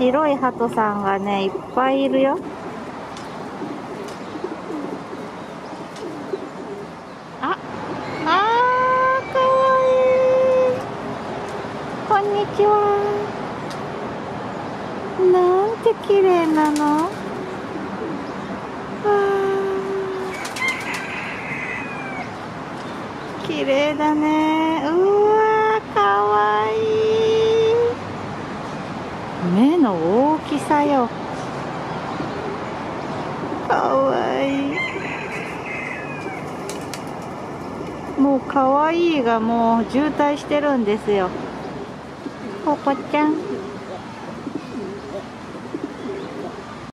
白い鳩さんがねいっぱいいるよ。ああーかわいい。こんにちは。なんて綺麗なの。綺麗だね。うわかわいい目の大きさよ。かわいい。もうかわいいがもう渋滞してるんですよ。ポポちゃん。